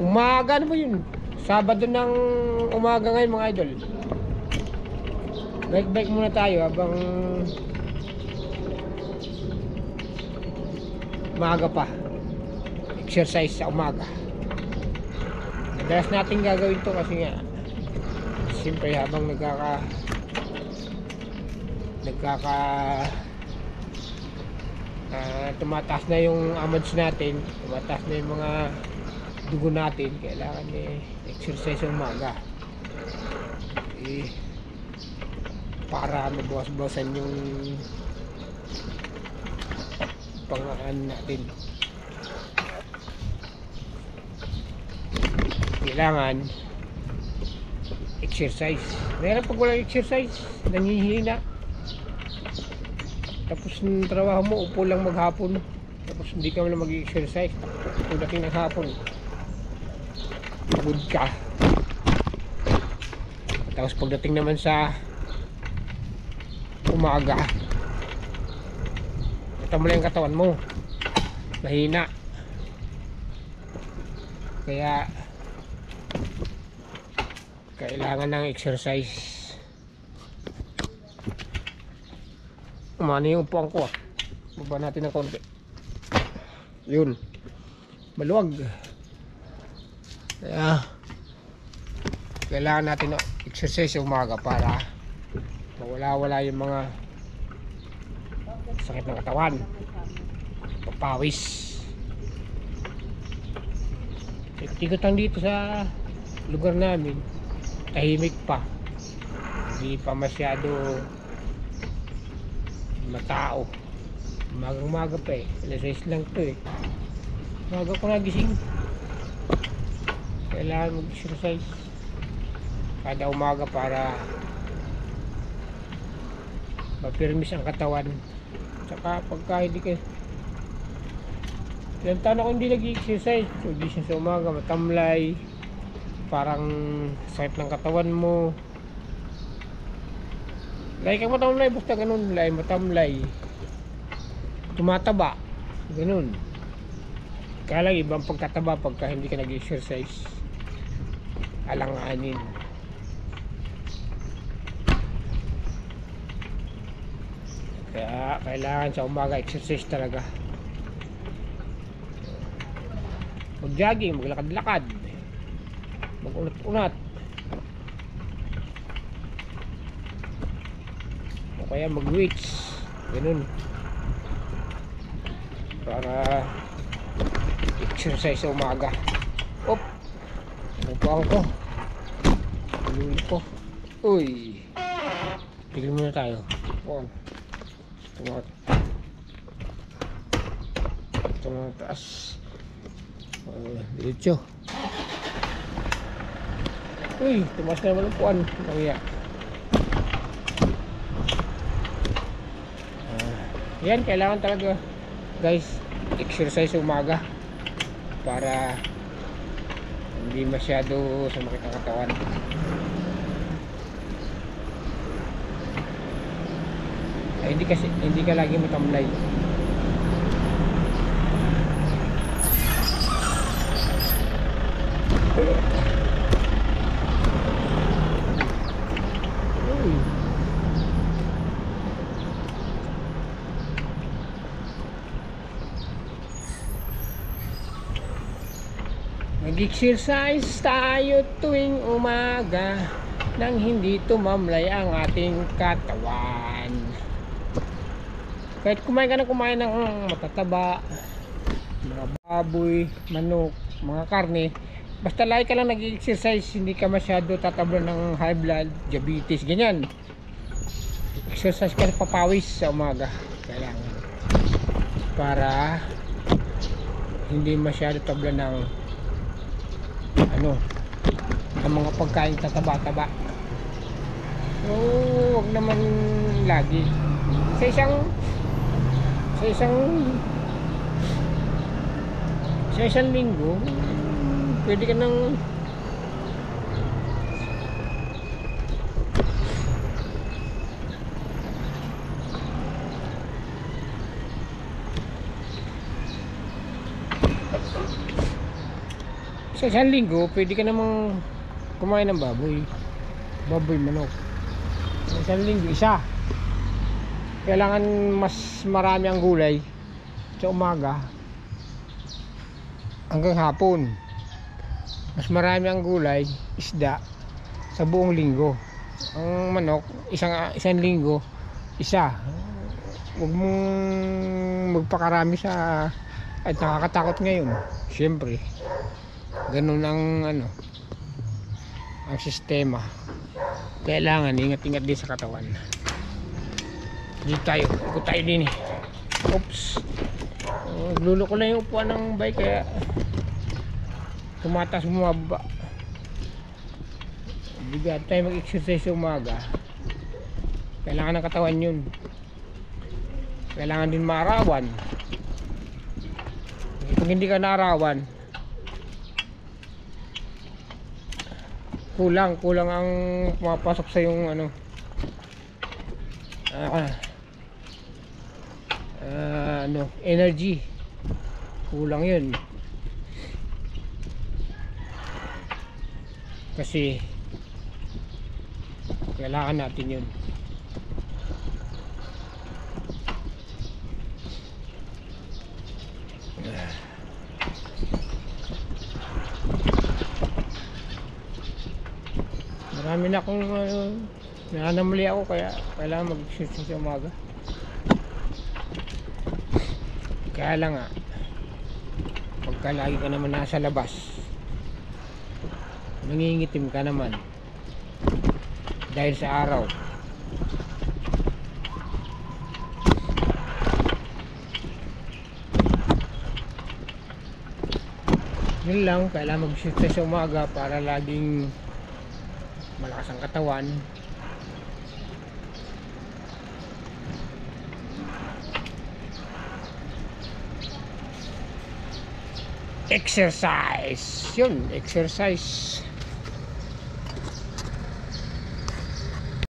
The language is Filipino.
Umaga ano ba yun? Sabado ng umaga ngayon mga idol. Bike-bike muna tayo habang umaga pa. Exercise sa umaga. Madalas natin gagawin to kasi nga siyempre habang nagkaka nagkaka ah, tumataas na yung amounts natin tumataas na yung mga dugo natin kailangan eh exercise umaga. Eh, para mabawas-bawasan yung pangaan natin. Kailangan exercise. Meron pag walang exercise nanghihina. Tapos ng trabaho mo upo lang maghapon. Tapos hindi ka na mag-exercise. Pagdating ng hapon pagod ka. Tapos pagdating naman sa umaga ito mo lang yung katawan mo. Mahina. Kaya kailangan ng exercise. Umano yung upuan ko baba natin ng konti. Yun. Maluwag kaya kailangan natin exercise umaga para mawala-wala yung mga sakit ng katawan. Papawis ikot lang dito sa lugar namin. Tahimik pa. Hindi pa masyado matao. Umagang umaga pa eh. Alas 6 lang to eh. Umaga ko nagising kailangan mag exercise kada umaga para mapirmis ang katawan. Tsaka pagka hindi ka ilang taon ako hindi nag-exercise siya sa umaga matamlay parang sakit ng katawan mo. Lay kang matamlay basta ganun lay matamlay tumataba ganun. Kaya lang ibang pagkataba pagka hindi ka nag-exercise alanganin. Kaya kailangan sa umaga exercise talaga. Mag jogging maglakad-lakad. Magunat-unat. O kaya mag weights ganun. Para exercise sa umaga. Op! Upuan ko Luli ko. Uy. Tigil muna tayo. Upuan tumat. Tumataas uh, diretso. Uy tumas na naman ang puan kaya uh, yan kailangan talaga guys exercise umaga para hindi masyado sumakit ang katawan ay hindi kasi hindi ka lagi matamlay Uy. Mag-exercise tayo tuwing umaga nang hindi tumamlay ang ating katawan. Kahit kumain ka na kumain ng matataba, mga baboy, manok, mga karne, basta lagi ka lang nag-exercise, hindi ka masyado tatablan ng high blood, diabetes, ganyan. Exercise ka na papawis sa umaga. Kailangan. Para hindi masyado tablan ng ano ang mga pagkain tataba-taba so wag naman lagi. Sa isang sa isang sa isang linggo pwede ka nang Sa isang linggo, pwede ka namang kumain ng baboy. Baboy manok. Sa isang linggo, isa. Kailangan mas marami ang gulay sa umaga hanggang hapon. Mas marami ang gulay, isda sa buong linggo. Ang manok, isang isang linggo, isa. Huwag mong magpakarami sa at nakakatakot ngayon. Siyempre, ganun ang ano ang sistema. Kailangan ingat-ingat din sa katawan. Dito tayo, ikot tayo din eh. Oops. Oh, Lulo ko lang yung upuan ng bike kaya tumatas bumaba. Bigat tayo mag-exercise sa umaga. Kailangan ng katawan yun. Kailangan din maarawan. Kung hindi ka naarawan, kulang, kulang ang pumapasok sa yung ano, ah, ah, ano, energy. Kulang yun. Kasi, kailangan natin yun. Marami na akong uh, ako kaya kailangan mag-exercise sa umaga. Kaya lang nga, pagka lagi ka naman nasa labas, nangingitim ka naman dahil sa araw. Yun lang, kailangan mag-exercise sa umaga para laging malakas ang katawan. Exercise. Yun exercise